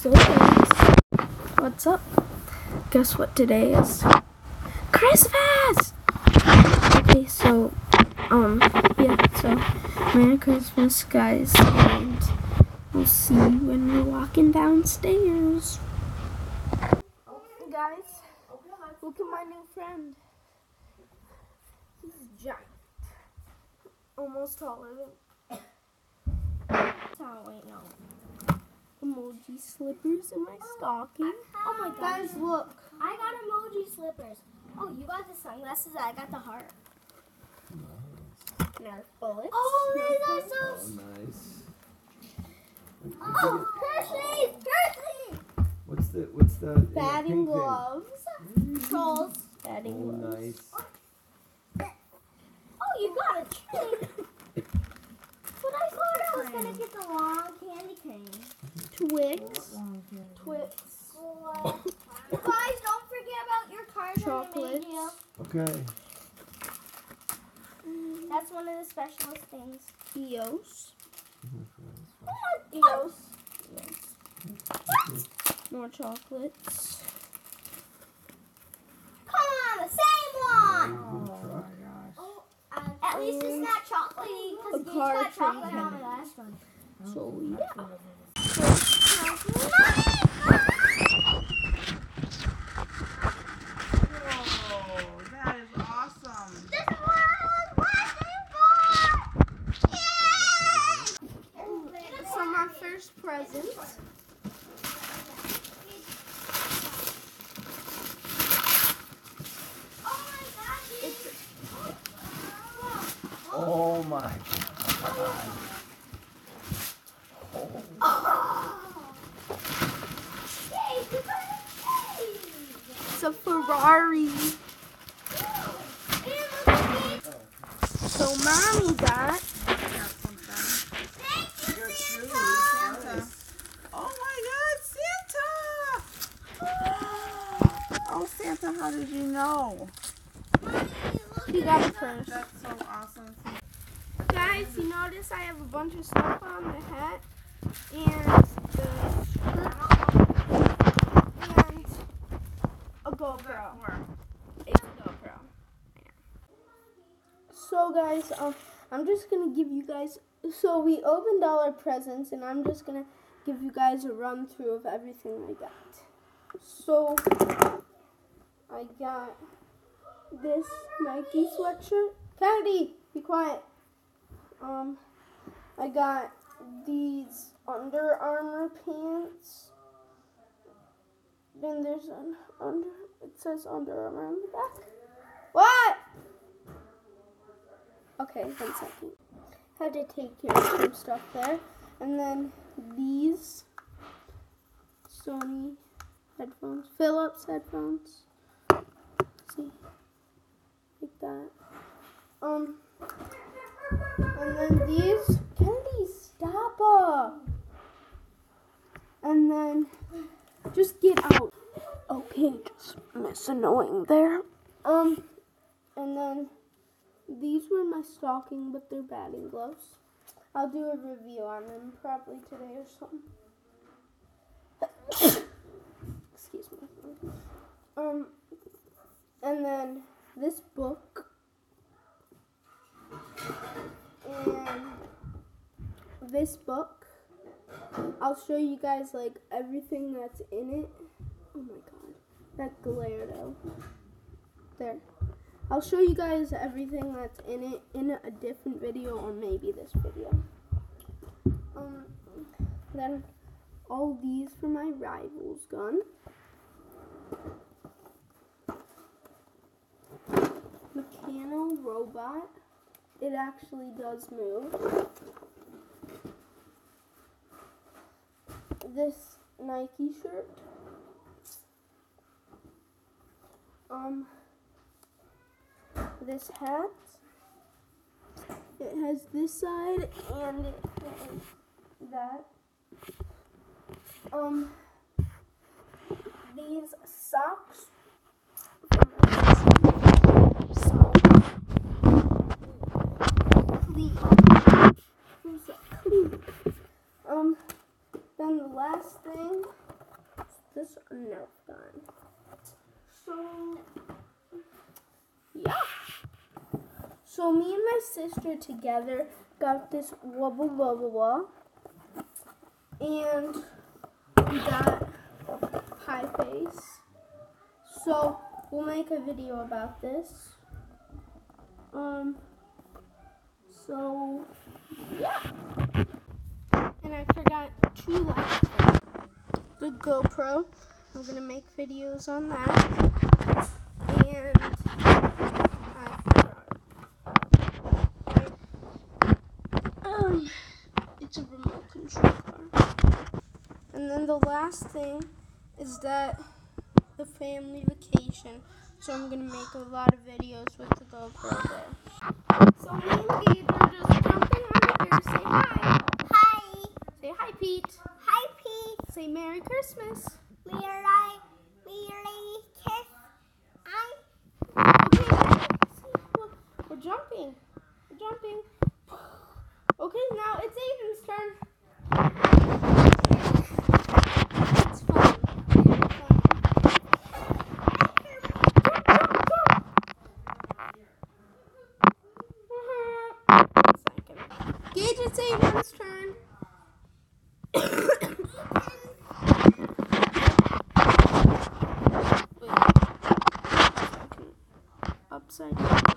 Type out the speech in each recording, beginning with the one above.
So guys, what's up? Guess what today is? Christmas! Okay, so, um, yeah, so, Merry Christmas, guys, and we'll see you when we're walking downstairs. Guys, look at my new friend. He's giant. Almost taller than. Oh, wait, no emoji slippers in my oh. stocking. Oh my Guys, look. I got emoji slippers. Oh, you got the sunglasses. I got the heart. Nerf bullets. Oh, these are Oh, so. nice. Oh, Hershey's! Hershey's! What's the what's the yeah, Batting pink thing? gloves. Mm. Trolls. Batting Oh, gloves. nice. Oh, you got a tree. But I thought I was gonna get the long cane. Twix. Twix. Guys, don't forget about your cards that I made Chocolates. Okay. That's one of the specialist things. Eos. Eos. What? More chocolates. Come on, the same one. Good truck. Oh, um, at least it's not chocolatey because you got chocolate on the last one. So yeah. Whoa, that is awesome. This is what I was waiting for! From our first present. Oh my god, It's Oh my god. Yay, you got a cake! it's a Ferrari. And look at this. So mommy got Thank you, Shoes, Santa! Santa. Oh my God, Santa! Oh, Santa, how did you know? he got it first. That's so awesome. Guys, you notice I have a bunch of stuff on the hat and the shirt and a GoPro. A GoPro. So guys, um, I'm just gonna give you guys. So we opened all our presents, and I'm just gonna give you guys a run through of everything I got. So I got this Nike sweatshirt. Kennedy, be quiet. Um, I got these Under Armour pants. Then there's an under. It says Under Armour on the back. What? Okay, one second. Had to take care of some stuff there, and then these Sony headphones, Philips headphones. See, like that. Um. And then these Kennedy stop up. And then just get out. Okay, just miss annoying there. Um and then these were my stocking, but they're batting gloves. I'll do a review on them probably today or something. Um and then this book. And this book i'll show you guys like everything that's in it. Oh my god that glare though. There. I'll show you guys everything that's in it in a different video or maybe this video. Um then all these for my rivals gun Meccano robot it actually does move. This Nike shirt. Um, this hat. It has this side and it has that. Um, these socks. Clean. Who's that? Clean. Um, then the last thing this Nerf gun. So, yeah. So me and my sister together got this wubba wubba wubba. And we got high face. So we'll make a video about this. Um so yeah. And I forgot to like the GoPro. I'm gonna make videos on that. And. Um, it's a remote control car. And then the last thing is that the family vacation. So I'm gonna make a lot of videos with the GoPro there. So me and Gabe are just jumping on here. Say hi. Hi. Say hi, Pete. Hi, Pete. Say Merry Christmas. Merry, Merry kiss. I. Okay, we're- we're jumping. We're jumping. Okay, now it's Aiden's turn. It's fun. It's fun. Gage, it's Aiden's turn. Wait. Upside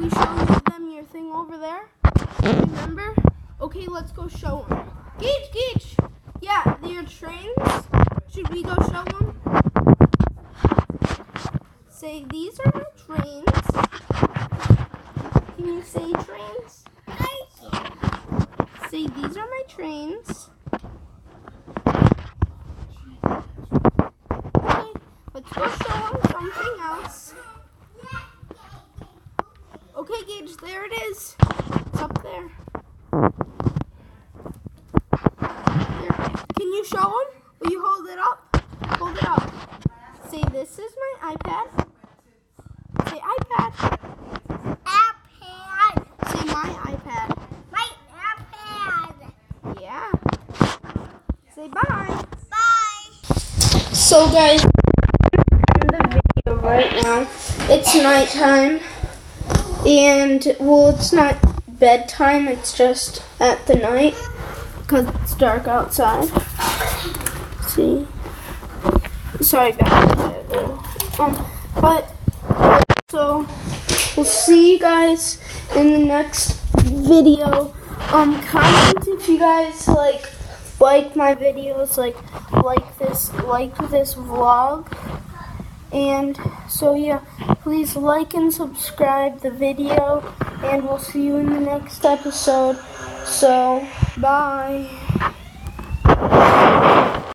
we show them your thing over there? Remember? Okay, let's go show them. Gage, Gage! Yeah, your trains. Should we go show them? Say, these are my trains. Can you say trains? I can. Say, these are my trains. Okay, let's go show them something else. Okay, Gage, there it is. It's up there. There. Can you show them? Will you hold it up? Hold it up. Say, this is my iPad. Say, iPad. iPad. Say, my iPad. My iPad. Yeah. Say, bye. Bye. So guys, in the video right now, it's nighttime, and well, it's not bedtime. It's just at the night because it's dark outside. See, sorry good. Um, but so we'll see you guys in the next video. Um, comment if you guys like like my videos, like like this like this vlog. And so yeah, please like and subscribe the video and we'll see you in the next episode. So bye.